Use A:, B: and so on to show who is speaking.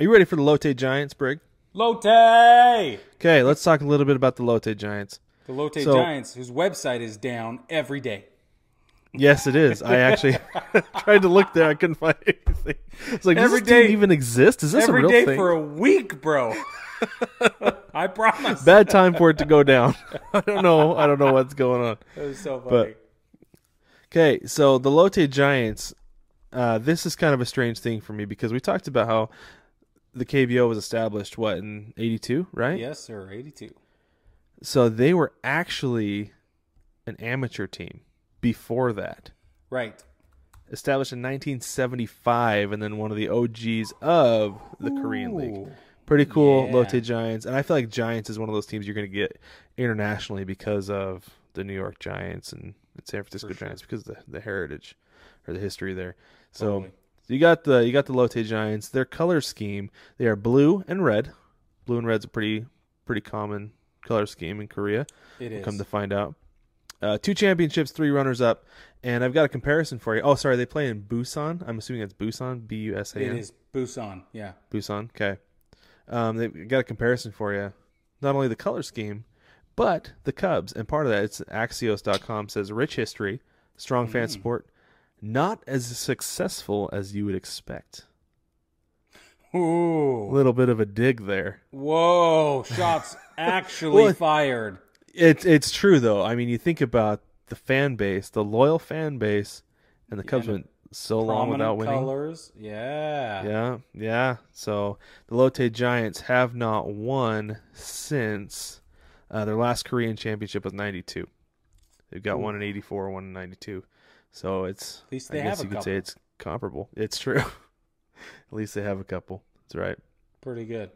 A: Are you ready for the Lotte Giants, Brig?
B: Lotte!
A: Okay, let's talk a little bit about the Lotte Giants.
B: The Lotte
A: So-
B: Giants, whose website is down every day.
A: Yes, it is. I actually tried to look there. I couldn't find anything. It's like,
B: Every
A: does this team
B: day-
A: even exist? Is this a real
B: day
A: thing?
B: for a week, bro. I promise.
A: Bad time for it to go down. I don't know. I don't know what's going on.
B: That was so funny.
A: But- Okay, so the Lotte Giants. Uh, this is kind of a strange thing for me because we talked about how the KBO was established what in '82, right?
B: yes, sir. 82.
A: So they were actually an amateur team before that.
B: Right.
A: established in 1975 and then one of the OGs of the Korean League. Pretty cool,
B: Yeah.
A: Lotte Giants. And I feel like Giants is one of those teams you're going to get internationally because of the New York Giants and San Francisco
B: sure.
A: Giants because of the, the heritage or the history there. So
B: Totally.
A: You got the you got the Lotte Giants. Their color scheme, they are blue and red. Blue and red's a pretty pretty common color scheme in Korea.
B: It is.
A: Come to find out. Uh, two championships, three runners up, and I've got a comparison for you. Oh, sorry, they play in Busan. I'm assuming it's Busan, B U S A
B: it
A: N.
B: is Busan. Yeah.
A: Busan. Okay. Um, they got a comparison for you. Not only the color scheme, but the Cubs, and part of that it's Axios.com says rich history, strong fan support, not as successful as you would expect.
B: Ooh.
A: A little bit of a dig there.
B: Whoa. Shots actually
A: Well,
B: fired.
A: It's it's true though. I mean, you think about the fan base, the loyal fan base, and the Cubs went so long without winning.
B: colors. Yeah.
A: Yeah, yeah. So the Lotte Giants have not won since uh, their last Korean championship was '92. They've got one in '84, one in '92. So it's
B: At least
A: I
B: they
A: guess
B: have a
A: you could say it's comparable. It's true. At least they have a couple. That's right.
B: Pretty good.